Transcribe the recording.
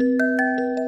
Música